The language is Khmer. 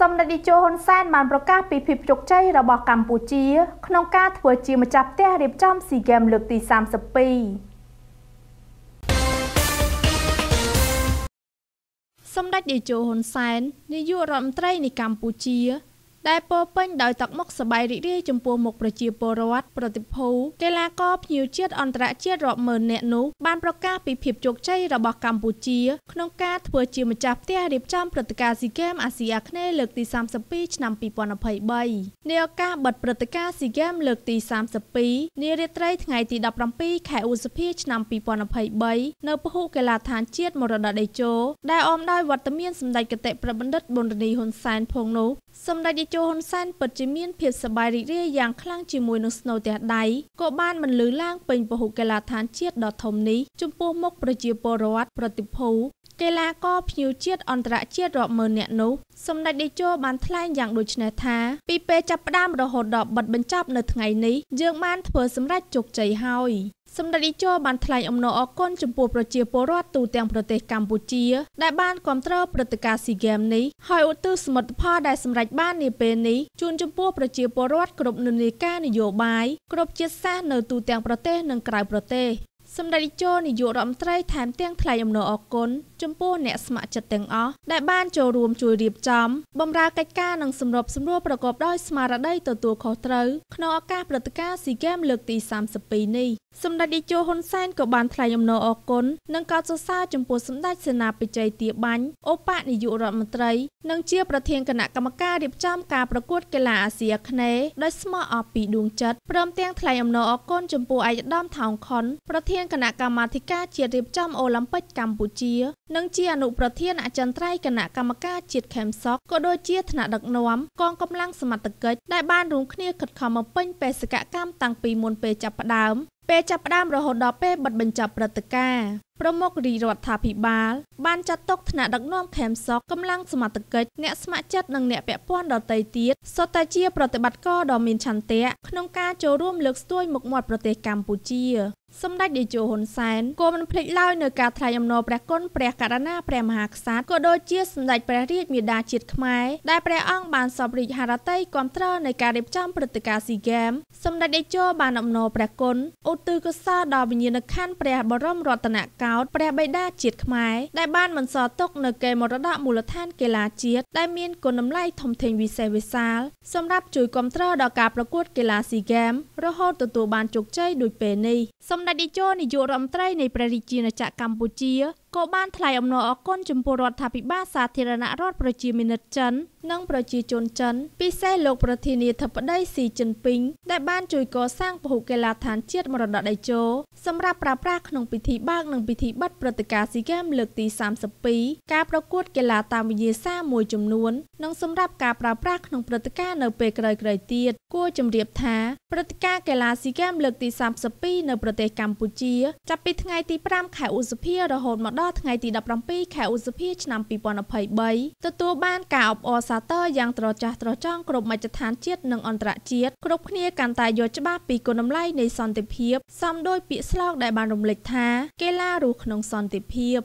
សម្ដេចនាយកហ៊ុនសែនបានប្រកាសពីភាពជោគជ័យរបស់កម្ពុជា ក្នុងការធ្វើជាម្ចាស់ផ្ទះរៀបចំស៊ីហ្គេមលើកទី32សម្ដេចនាយកហ៊ុនសែននាយករដ្ឋមន្ត្រីនៃកម្ពុជា ដែលពោពេញដោយទឹកមុខសបាយរីករាយចំពោះមុខប្រជាពលរដ្ឋប្រតិភូកីឡាករភ្ញៀវជាតិអន្តរជាតិរាប់ម៉ឺននាក់នោះបានប្រកាសពីភាពជោគជ័យរបស់កម្ពុជាក្នុងការធ្វើជាម្ចាស់ផ្ទះរៀបចំព្រឹត្តិការណ៍ស៊ីហ្គេមអាស៊ីអាគ្នេយ៍លើកទី32ឆ្នាំ2023នាឱកាសបិទព្រឹត្តិការណ៍ស៊ីហ្គេមលើកទី32នារាត្រីថ្ងៃទី17ខែឧសភាឆ្នាំ2023នៅពហុកីឡាដ្ឋានជាតិមរតកតេជោដែលអមដោយវត្តមានសម្ដេចគតិប្របណ្ឌិតប៊ុនរនីហ៊ុនសែនផងនោះសម្ដេចជោហ៊ុនសែនពិតជាមានភាពសប្បាយរីករាយយ៉ាងខ្លាំងជាមួយនឹងស្នូទះដៃក៏បានបន្លឺឡើងពេញពហុកីឡាដ្ឋានជាតិដ៏ធំនេះចំពោះមុខប្រជាពលរដ្ឋប្រតិភូ កីឡាករភ្ញៀវជាតិអន្តរជាតិរាប់ម៉ឺននាក់នោះសម្ដេចតេជោបានថ្លែងយ៉ាងដូចនេះថាពីពេលចាប់ផ្ដើមរហូតដល់បិទបញ្ចប់នៅថ្ងៃនេះយើងបានធ្វើសម្រេចជោគជ័យហើយសម្ដេចតេជោបានថ្លែងអំណរអគុណចំពោះប្រជាពលរដ្ឋទូទាំងប្រទេសកម្ពុជា ដែលបានគ្រប់គ្រងព្រឹត្តិការណ៍ស៊ីហ្គេមនេះហើយឧទ្ទិសសមិទ្ធផលដែលសម្រេចបាននាពេលនេះជូនចំពោះប្រជាពលរដ្ឋគ្រប់និន្នាការនយោបាយគ្រប់ជាតិសាសន៍នៅទូទាំងប្រទេសនិងក្រៅប្រទេសសម្ដេចជោនាយករដ្ឋមន្ត្រីថែមទាំងថ្លែងអំណរអគុណ ចំពោះអ្នកស្ម័គ្រចិត្តទាំងអស់ដែលបានចូលរួមជួយរៀបចំបម្រើកិច្ចការនិងសម្របសម្រួលប្រកបដោយស្មារតីទទួលខុសត្រូវក្នុងឱកាសព្រឹត្តិការណ៍ស៊ីហ្គេមលើកទី32នេះសម្ដេចតេជោហ៊ុនសែនក៏បានថ្លែងអំណរអគុណនិងកោតសរសើរចំពោះសម្ដេចសេនាបតីទាបាញ់ឧបនាយករដ្ឋមន្ត្រី និងជាប្រធានគណៈកម្មការរៀបចំការប្រកួតកីឡាអាស៊ីអាគ្នេយ៍ដោយស្មោះអស់ពីដួងចិត្តព្រមទាំងថ្លែងអំណរអគុណចំពោះឯកឧត្តមថោងខុនប្រធានគណៈកម្មាធិការជាតិរៀបចំអូឡ িম্প ិកកម្ពុជានិងជាអនុប្រធានអចិន្ត្រៃយ៍គណៈកម្មការជាតិខេមសក់ក៏ដូចជាថ្នាក់ដឹកនាំកងកម្លាំងសមត្ថកិច្ចដែលបានរួមគ្នាខិតខំបំពេញបេសកកម្មតាំងពីមុនពេលចាប់ផ្ដើមពេលចាប់ផ្ដើមរហូតដល់ពេលបិទបញ្ចប់ព្រឹត្តិការណ៍ប្រមុខរាជរដ្ឋាភិបាលបានចាត់ទុកថ្នាក់ដឹកនាំខេមសក់កម្លាំងសមត្ថកិច្ចអ្នកស្ម័គ្រចិត្តនិងអ្នកពាក់ព័ន្ធដទៃទៀតសុទ្ធតែជាប្រតិបត្តិការដ៏មានឆន្ទៈក្នុងការចូលរួមលើកស្ទួយមុខមាត់ប្រទេសកម្ពុជា សម្ដេចតេជោហ៊ុនសែនក៏មិនភ្លេចឡើយនៅការថ្លែងអំណរព្រះគុណព្រះករុណាព្រះមហាក្សត្រក៏ដូចជាសម្ដេចព្រះរាជមាតាជាតិខ្មែរដែលព្រះអង្គបានសពរាជហឫទ័យគ្រប់គ្រងនៃការរៀបចំព្រឹត្តិការណ៍ស៊ីហ្គេមសម្ដេចតេជោបានអំណរព្រះគុណឧទ្ទិសកុសលដល់វិញ្ញាណក្ខន្ធព្រះបរមរតនកោដ្ឋព្រះបិតាជាតិខ្មែរដែលបានបន្សល់ទុកនៅកេរមរតកមូលដ្ឋានកីឡាជាតិដែលមានគុណតម្លៃធំធេងវិសេសវិសាលសម្រាប់ជួយគ្រប់គ្រងដល់ការប្រកួតកីឡាស៊ីហ្គេមរហូតទទួលបានជោគជ័យដូចពេលនេះសម្ដេចតេជោនាយករដ្ឋមន្ត្រីនៃព្រះរាជាណាចក្រកម្ពុជាក៏បានថ្លែងអំណរអគុណចំពោះរដ្ឋាភិបាលសាធារណរដ្ឋប្រជាមានិតចិន និងប្រជាជនចិន ពិសេសលោកប្រធានាធិបតីស៊ីជីនពីងដែលបានជួយកសាងពហុកីឡដ្ឋានជាតិមរតកតេជោ សម្រាប់ប្រើប្រាស់ក្នុងពិធីបើកនិងពិធីបិទព្រឹត្តិការណ៍ស៊ីហ្គេមលើកទី32ការប្រកួតកីឡាតាមវិញ្ញាសាមួយចំនួននិងសម្រាប់ការប្រើប្រាស់ក្នុងព្រឹត្តិការណ៍នៅពេលក្រោយៗទៀតគួរជម្រាបថាព្រឹត្តិការណ៍កីឡាស៊ីហ្គេមលើកទី32នៅប្រទេសកម្ពុជាចាប់ពីថ្ងៃទី5ខែឧសភារហូតមកដល់ថ្ងៃទី17ខែឧសភាឆ្នាំ2023ទទួលបានការអបអរសាទរយ៉ាងត្រចះត្រចង់គ្រប់មជ្ឈដ្ឋានជាតិនិងអន្តរជាតិគ្រប់គ្នាកាន់តែយល់ច្បាស់ពីគុណតម្លៃនៃសន្តិភាពសមដោយពាក្យស្លោកដែលបានរំលេចថាកីឡារស់ក្នុងសន្តិភាព